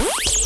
Bye.